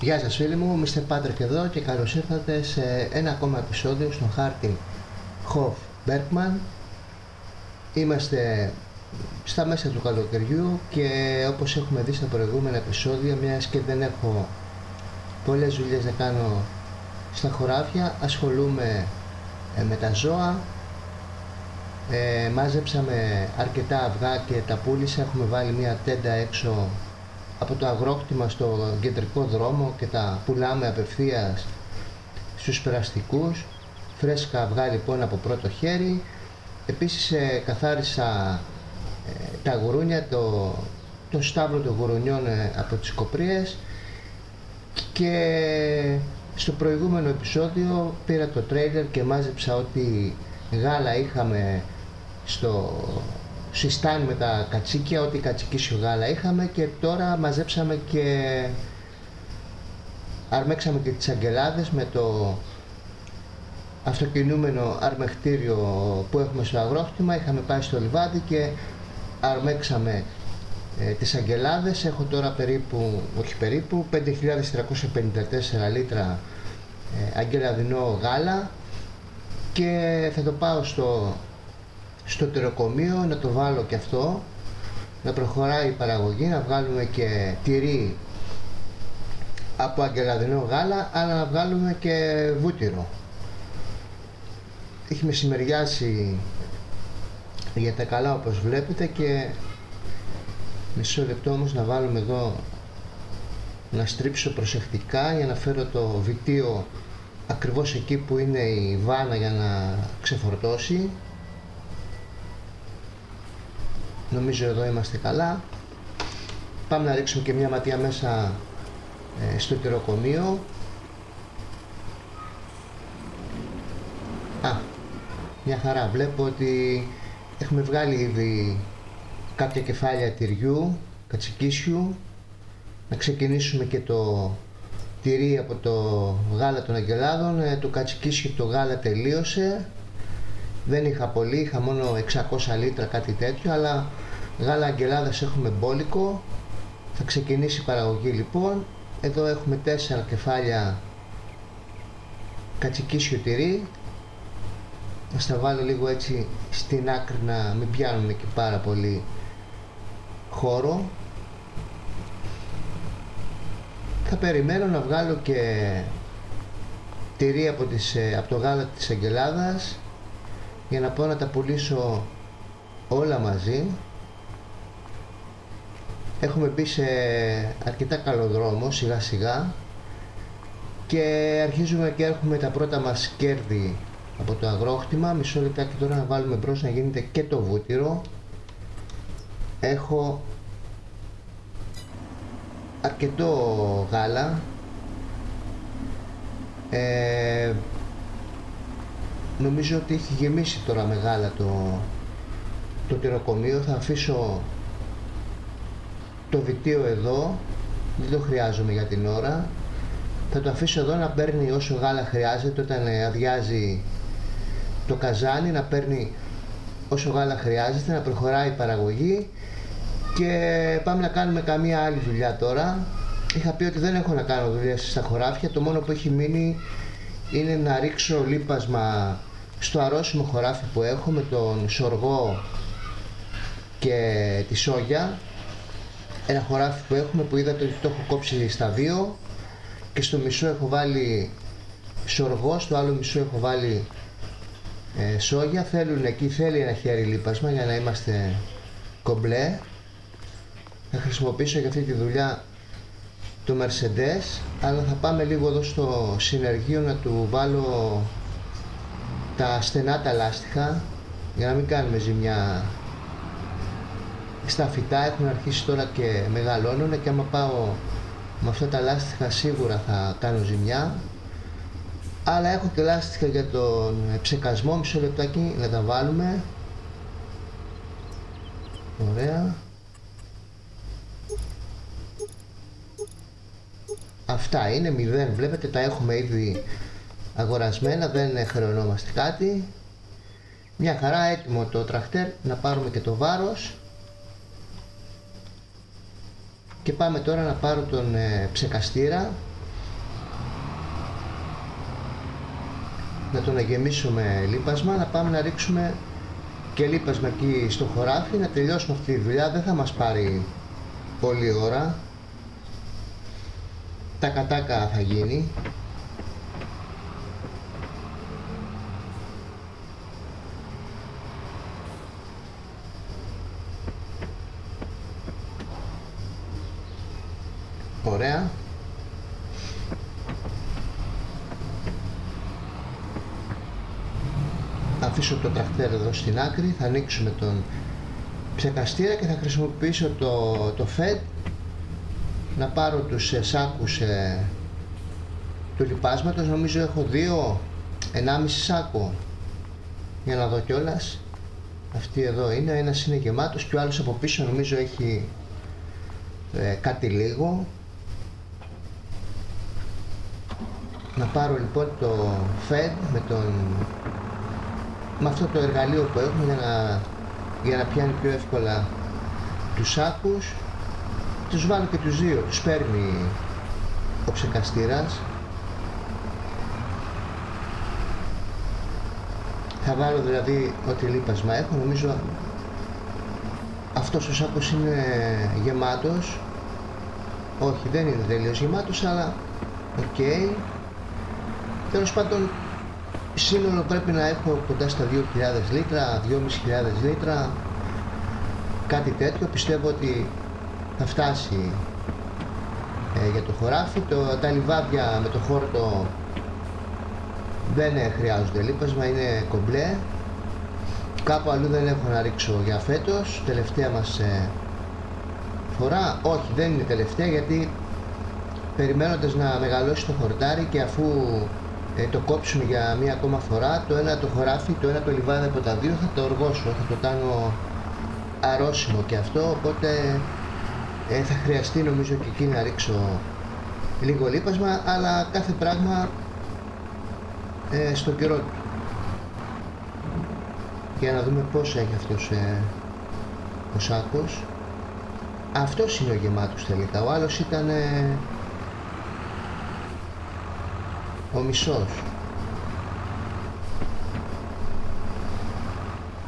Γεια σας φίλοι μου, Mr. Patrick εδώ και καλώς ήρθατε σε ένα ακόμα επεισόδιο στον χάρτη Hof Bergman. Είμαστε στα μέσα του καλοκαιριού και όπως έχουμε δει στα προηγούμενα επεισόδια, μιας και δεν έχω πολλές δουλειές να κάνω στα χωράφια, ασχολούμαι ε, με τα ζώα, ε, μάζεψαμε αρκετά αυγά και τα πούλησα, έχουμε βάλει μια τέντα έξω από το αγρόκτημα στο κεντρικό δρόμο και τα πουλάμε απευθείας στους περαστικούς. Φρέσκα αυγά λοιπόν από πρώτο χέρι. Επίσης ε, καθάρισα ε, τα γουρούνια το, το στάβλο των γουρουνιών ε, από τις κοπρίες. Και στο προηγούμενο επεισόδιο πήρα το τρέιλερ και μάζεψα ό,τι γάλα είχαμε στο συστάνει με τα κατσίκια, ό,τι κατσικίσιο γάλα είχαμε και τώρα μαζέψαμε και αρμέξαμε και τις αγγελάδες με το αυτοκινούμενο αρμεχτήριο που έχουμε στο αγρόκτημα. Είχαμε πάει στο λιβάδι και αρμέξαμε ε, τις αγγελάδες. Έχω τώρα περίπου, όχι περίπου, 5.354 λίτρα ε, αγγελαδινό γάλα και θα το πάω στο στο τεροκομείο να το βάλω και αυτό να προχωράει η παραγωγή, να βγάλουμε και τυρί από αγγελαδινό γάλα αλλά να βγάλουμε και βούτυρο. Έχει μεσημεριάσει για τα καλά όπως βλέπετε και μισό λεπτό όμως να βάλουμε εδώ να στρίψω προσεκτικά για να φέρω το βιτίο ακριβώς εκεί που είναι η βάνα για να ξεφορτώσει Νομίζω εδώ είμαστε καλά. Πάμε να ρίξουμε και μια ματιά μέσα ε, στο τυροκομείο. Α, μια χαρά. Βλέπω ότι έχουμε βγάλει ήδη κάποια κεφάλια τυριού, κατσικίσιου. Να ξεκινήσουμε και το τυρί από το γάλα των αγγελάδων. Ε, το κατσικίσιο το γάλα τελείωσε. Δεν είχα πολύ, είχα μόνο 600 λίτρα κάτι τέτοιο, αλλά γάλα αγγελάδας έχουμε μπόλικο. Θα ξεκινήσει η παραγωγή λοιπόν. Εδώ έχουμε 4 κεφάλια κατσικίσιο τυρί. Θα τα βάλω λίγο έτσι στην άκρη να μην πιάνουν και πάρα πολύ χώρο. Θα περιμένω να βγάλω και τυρί από, τις, ε, από το γάλα της Αγγελάδας για να πω να τα πουλήσω όλα μαζί. Έχουμε μπει σε αρκετά καλό δρόμο σιγά σιγά. Και αρχίζουμε και έχουμε τα πρώτα μας κέρδη από το αγρόκτημα. Μισό λεπτάκι τώρα να βάλουμε μπρος να γίνεται και το βούτυρο. Έχω αρκετό γάλα. Ε, νομίζω ότι έχει γεμίσει τώρα μεγάλα το, το τυροκομείο. Θα αφήσω το βιτίο εδώ. Δεν το χρειάζομαι για την ώρα. Θα το αφήσω εδώ να παίρνει όσο γάλα χρειάζεται όταν αδειάζει το καζάνι να παίρνει όσο γάλα χρειάζεται να προχωράει η παραγωγή. Και πάμε να κάνουμε καμία άλλη δουλειά τώρα. Είχα πει ότι δεν έχω να κάνω δουλειά στα χωράφια. Το μόνο που έχει μείνει είναι να ρίξω λίπασμα στο αρρώσιμο χωράφι που έχω με τον σοργό και τη σόγια ένα χωράφι που έχουμε που είδατε ότι το έχω κόψει στα δύο και στο μισό έχω βάλει σοργό, στο άλλο μισό έχω βάλει ε, σόγια. Θέλουν εκεί, θέλει ένα χέρι λίπασμα για να είμαστε κομπλέ. Θα χρησιμοποιήσω για αυτή τη δουλειά το Mercedes αλλά θα πάμε λίγο εδώ στο συνεργείο να του βάλω τα στενά τα λάστιχα για να μην κάνουμε ζημιά στα φυτά έχουν αρχίσει τώρα και μεγαλώνουν και άμα πάω με αυτά τα λάστιχα σίγουρα θα κάνω ζημιά. Αλλά έχω και λάστιχα για τον ψεκασμό μισό λεπτάκι να τα βάλουμε. Ωραία. Αυτά είναι μηδέν. Βλέπετε τα έχουμε ήδη αγορασμένα, δεν χρεωνόμαστε κάτι. Μια χαρά έτοιμο το τραχτέρ να πάρουμε και το βάρος. Και πάμε τώρα να πάρω τον ε, ψεκαστήρα. Να τον γεμίσουμε λίπασμα, να πάμε να ρίξουμε και λίπασμα εκεί στο χωράφι, να τελειώσουμε αυτή τη δουλειά, δεν θα μας πάρει πολύ ώρα. Τα κατάκα θα γίνει. Αφήσω το τρακτέρ εδώ στην άκρη, θα ανοίξουμε τον ψεκαστήρα και θα χρησιμοποιήσω το, το FED να πάρω τους ε, σάκους ε, του λιπάσματος, νομίζω έχω δύο, ενάμιση σάκο. Για να δω κιόλας. Αυτή εδώ είναι, ένας είναι γεμάτος και ο άλλος από πίσω νομίζω έχει ε, κάτι λίγο. Να πάρω λοιπόν το FED με, τον, με αυτό το εργαλείο που έχουμε για να, για να πιάνει πιο εύκολα τους σάκους τους βάλω και τους δύο, τους παίρνει ο ψεκαστήρας. Θα βάλω δηλαδή ό,τι λίπασμα έχω. Νομίζω αυτός ο σάκος είναι γεμάτος. Όχι δεν είναι τελείως γεμάτος αλλά OK. Okay. Τέλος πάντων, σύνολο πρέπει να έχω κοντά στα 2.000 λίτρα, 2.500 λίτρα, κάτι τέτοιο. Πιστεύω ότι θα φτάσει ε, για το χωράφι. Το, τα λιβάδια με το χόρτο δεν χρειάζονται λίπασμα, είναι κομπλέ. Κάπου αλλού δεν έχω να ρίξω για φέτος, τελευταία μας ε, φορά. Όχι, δεν είναι τελευταία γιατί περιμένοντας να μεγαλώσει το χορτάρι και αφού ε, το κόψουμε για μία ακόμα φορά, το ένα το χωράφι, το ένα το λιβάδι από τα δύο θα το οργώσω, θα το κάνω αρρώσιμο και αυτό, οπότε ε, θα χρειαστεί νομίζω και εκεί να ρίξω λίγο λίπασμα, αλλά κάθε πράγμα ε, στο καιρό του. Για να δούμε πώς έχει αυτός ε, ο σάκος. Αυτός είναι ο γεμάτος τελικά, ο άλλος ήταν ο μισός.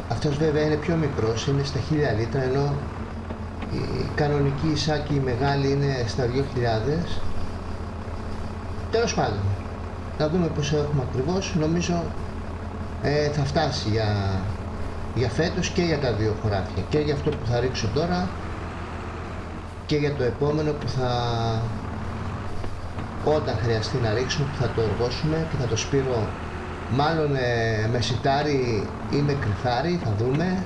Αυτός βέβαια είναι πιο μικρός, είναι στα 1000 λίτρα, ενώ η κανονική σάκη η μεγάλη είναι στα 2000. Τέλος πάντων, να δούμε πώς έχουμε ακριβώς, νομίζω ε, θα φτάσει για, για φέτος και για τα δύο χωράφια, και για αυτό που θα ρίξω τώρα και για το επόμενο που θα όταν χρειαστεί να ρίξουμε που θα το οργώσουμε και θα το σπείρω. Μάλλον ε, με σιτάρι ή με κρυθάρι, θα δούμε.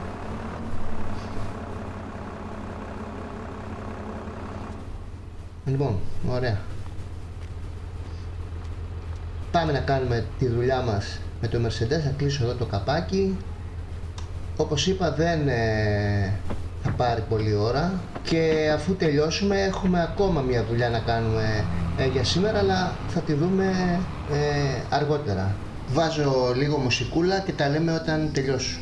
Λοιπόν, ωραία. Πάμε να κάνουμε τη δουλειά μας με το Mercedes, θα κλείσω εδώ το καπάκι. Όπως είπα δεν ε, θα πάρει πολλή ώρα. Και αφού τελειώσουμε έχουμε ακόμα μια δουλειά να κάνουμε ε, για σήμερα αλλά θα τη δούμε ε, αργότερα. Βάζω λίγο μουσικούλα και τα λέμε όταν τελειώσω.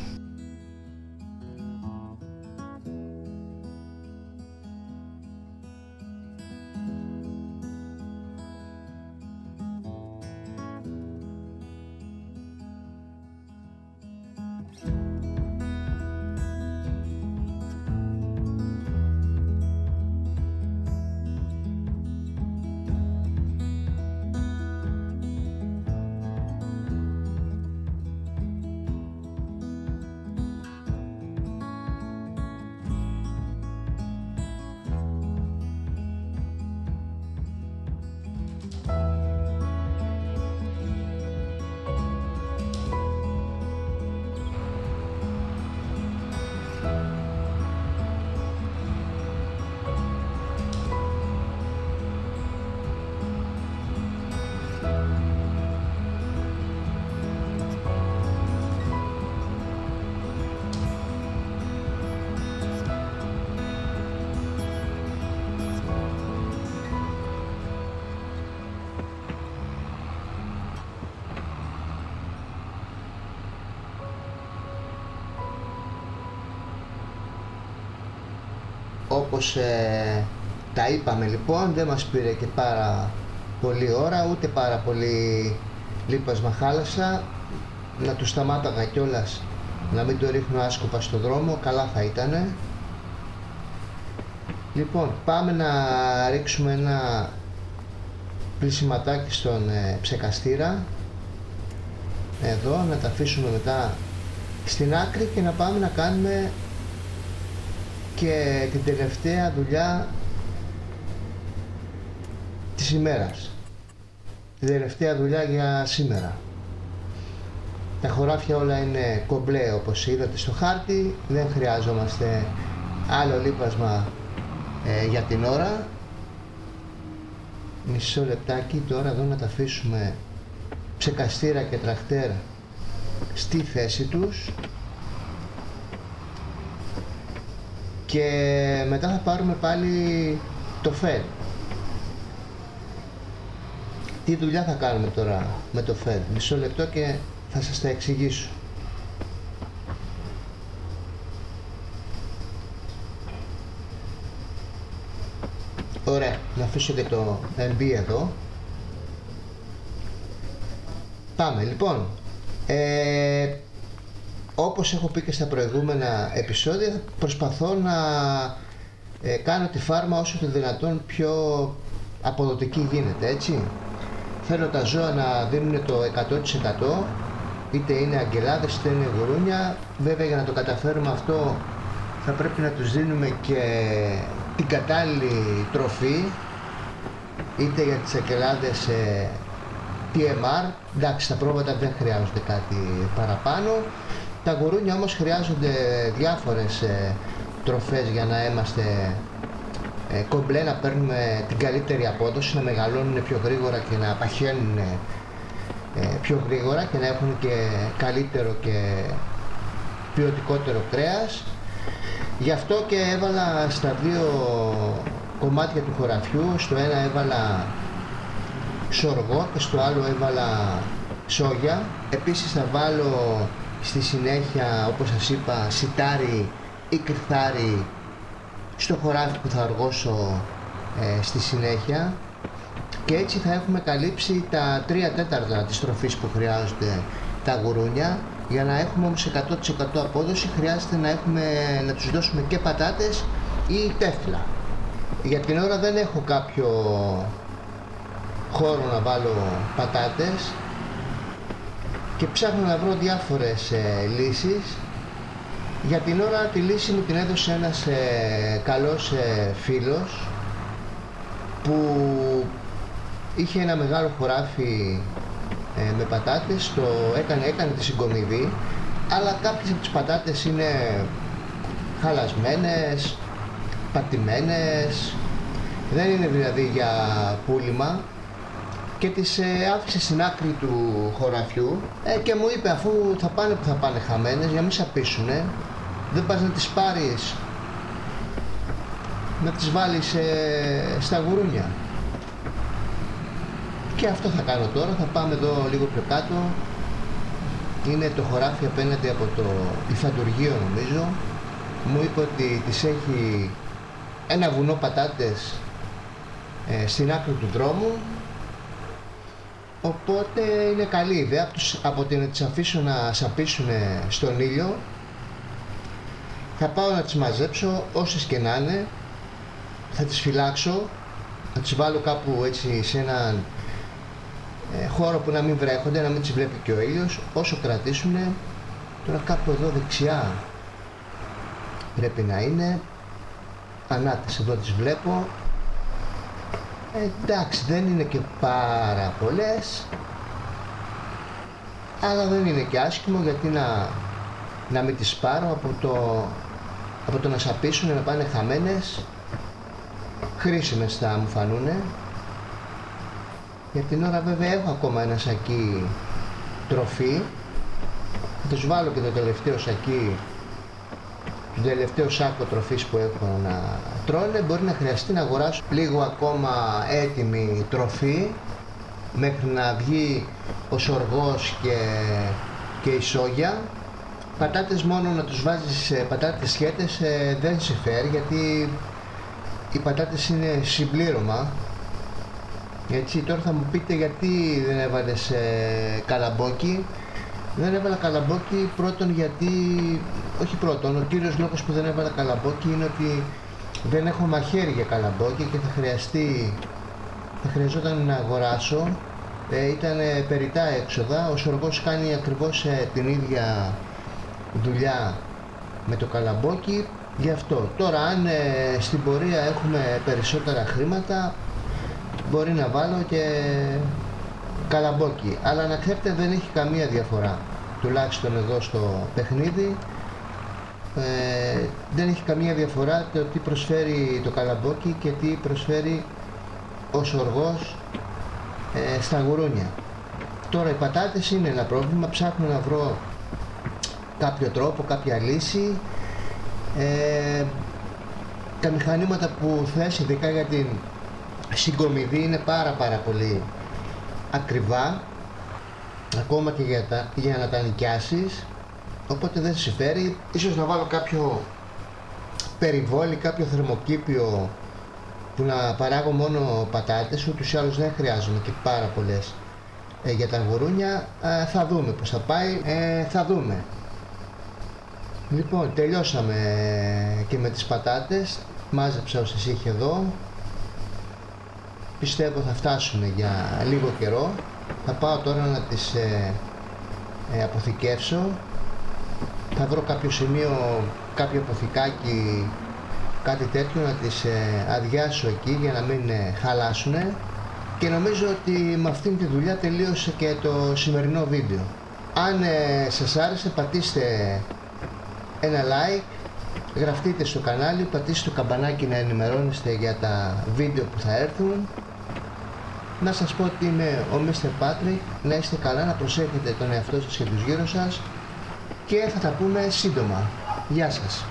Όπως ε, τα είπαμε λοιπόν δεν μας πήρε και πάρα πολύ ώρα ούτε πάρα πολύ λίπασμα χάλασα να του σταμάταγα κιόλας να μην το ρίχνω άσκοπα στο δρόμο, καλά θα ήτανε. Λοιπόν, πάμε να ρίξουμε ένα πλησιματάκι στον ε, ψεκαστήρα εδώ, να τα αφήσουμε μετά στην άκρη και να πάμε να κάνουμε και την τελευταία δουλειά της ημέρας. Την τελευταία δουλειά για σήμερα. Τα χωράφια όλα είναι κομπλέ όπως είδατε στο χάρτη. Δεν χρειάζομαστε άλλο λίπασμα ε, για την ώρα. Μισό λεπτάκι τώρα εδώ να τα αφήσουμε ψεκαστήρα και τρακτέρ στη θέση τους και μετά θα πάρουμε πάλι το φέρ τι δουλειά θα κάνουμε τώρα με το φέρ μισό λεπτό και θα σας τα εξηγήσω Ωραία, να αφήσω και το MB εδώ. Πάμε, λοιπόν. Ε, όπως έχω πει και στα προηγούμενα επεισόδια, προσπαθώ να ε, κάνω τη φάρμα όσο το δυνατόν πιο αποδοτική γίνεται, έτσι. Θέλω τα ζώα να δίνουν το 100% είτε είναι αγγελάδες είτε είναι γουρούνια. Βέβαια για να το καταφέρουμε αυτό θα πρέπει να τους δίνουμε και την κατάλληλη τροφή είτε για τις αγγελάδες ε, TMR, εντάξει τα πρόβατα δεν χρειάζονται κάτι παραπάνω. Τα γουρούνια όμως χρειάζονται διάφορες ε, τροφές για να είμαστε ε, κομπλέ, να παίρνουμε την καλύτερη απόδοση, να μεγαλώνουν πιο γρήγορα και να παχαίνουν ε, πιο γρήγορα και να έχουν και καλύτερο και ποιοτικότερο κρέας. Γι' αυτό και έβαλα στα δύο κομμάτια του χωραφιού, στο ένα έβαλα σοργό και στο άλλο έβαλα σόγια. Επίσης θα βάλω στη συνέχεια, όπως σας είπα, σιτάρι ή κρυθάρι στο χωράφι που θα αργώσω ε, στη συνέχεια. Και έτσι θα έχουμε καλύψει τα 3 τέταρτα της τροφής που χρειάζονται τα γουρούνια. Για να έχουμε όμως 100% απόδοση χρειάζεται να, έχουμε, να τους δώσουμε και πατάτες ή τέφλα. Για την ώρα δεν έχω κάποιο χώρο να βάλω πατάτες και ψάχνω να βρω διάφορες ε, λύσεις. Για την ώρα τη λύση μου την έδωσε ένας ε, καλός ε, φίλος που είχε ένα μεγάλο χωράφι ε, με πατάτες, το έκανε, έκανε τη συγκομιδή αλλά κάποιες από τις πατάτες είναι χαλασμένες, πατημένες, δεν είναι δηλαδή για πούλημα και τις ε, άφησε στην άκρη του χωραφιού ε, και μου είπε αφού θα πάνε που θα πάνε χαμένες για να μην σαπίσουνε δεν πας να τις πάρεις να τις βάλεις ε, στα γουρούνια. Και αυτό θα κάνω τώρα, θα πάμε εδώ λίγο πιο κάτω. Είναι το χωράφι απέναντι από το υφαντουργείο νομίζω. Μου είπε ότι τις έχει ένα βουνό πατάτες ε, στην άκρη του δρόμου οπότε είναι καλή ιδέα από την να τις αφήσω να σαπίσουν στον ήλιο. Θα πάω να τις μαζέψω όσες και να είναι. Θα τις φυλάξω. Θα τις βάλω κάπου έτσι σε έναν ε, χώρο που να μην βρέχονται, να μην τις βλέπει και ο ήλιος. Όσο κρατήσουν τώρα κάπου εδώ δεξιά πρέπει να είναι. Ανάτες εδώ τις βλέπω εντάξει δεν είναι και πάρα πολλές αλλά δεν είναι και άσχημο γιατί να, να μην τις πάρω από το, από το να σαπίσουν να πάνε χαμένες χρήσιμες θα μου φανούνε. Για την ώρα βέβαια έχω ακόμα ένα σακί τροφή. Θα τους βάλω και το τελευταίο σακί το τελευταίο σάκο τροφής που έχω να τρώνε μπορεί να χρειαστεί να αγοράσω λίγο ακόμα έτοιμη τροφή μέχρι να βγει ο σοργός και, και η σόγια. Πατάτες μόνο να τους βάζεις πατάτες σχέτες ε, δεν σε φέρει γιατί οι πατάτες είναι συμπλήρωμα. Έτσι τώρα θα μου πείτε γιατί δεν έβαλες ε, καλαμπόκι. Δεν έβαλα καλαμπόκι πρώτον γιατί, όχι πρώτον, ο κύριος λόγος που δεν έβαλα καλαμπόκι είναι ότι δεν έχω μαχαίρι για καλαμπόκι και θα χρειαστεί, θα χρειαζόταν να αγοράσω. Ε, ήταν περιτά έξοδα, ο Σοργός κάνει ακριβώς ε, την ίδια δουλειά με το καλαμπόκι, γι' αυτό. Τώρα αν ε, στην πορεία έχουμε περισσότερα χρήματα, μπορεί να βάλω και καλαμπόκι. Αλλά να ξέρετε δεν έχει καμία διαφορά. Τουλάχιστον εδώ στο παιχνίδι ε, δεν έχει καμία διαφορά το τι προσφέρει το καλαμπόκι και τι προσφέρει ο σοργός ε, στα γουρούνια. Τώρα οι πατάτες είναι ένα πρόβλημα, ψάχνω να βρω κάποιο τρόπο, κάποια λύση. Ε, τα μηχανήματα που θες, ειδικά για την συγκομιδή, είναι πάρα πάρα πολύ ακριβά ακόμα και για, τα, για να τα νοικιάσεις οπότε δεν σε συμφέρει. Ίσως να βάλω κάποιο περιβόλι, κάποιο θερμοκήπιο που να παράγω μόνο πατάτες ούτως ή άλλως δεν χρειάζομαι και πάρα πολλές. Ε, για τα γουρούνια ε, θα δούμε πως θα πάει. Ε, θα δούμε. Λοιπόν τελειώσαμε και με τις πατάτες. Μάζεψα όσες είχε εδώ. Πιστεύω θα φτάσουν για λίγο καιρό. Θα πάω τώρα να τις ε, ε, αποθηκεύσω θα βρω κάποιο σημείο κάποιο αποθηκάκι κάτι τέτοιο να τις ε, αδειάσω εκεί για να μην ε, χαλάσουν και νομίζω ότι με αυτήν τη δουλειά τελείωσε και το σημερινό βίντεο. Αν ε, σας άρεσε πατήστε ένα like γραφτείτε στο κανάλι, πατήστε το καμπανάκι να ενημερώνεστε για τα βίντεο που θα έρθουν. Να σας πω ότι είμαι ο Mr. Patrick, να είστε καλά, να προσέχετε τον εαυτό σας και τους γύρω σας και θα τα πούμε σύντομα. Γεια σας.